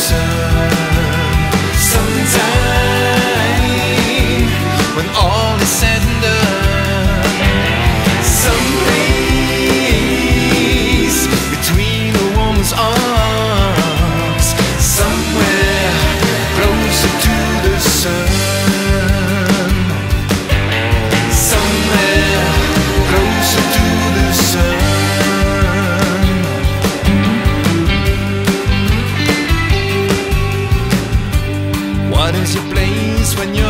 myself sueño.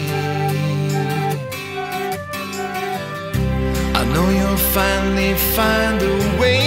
know you'll finally find a way.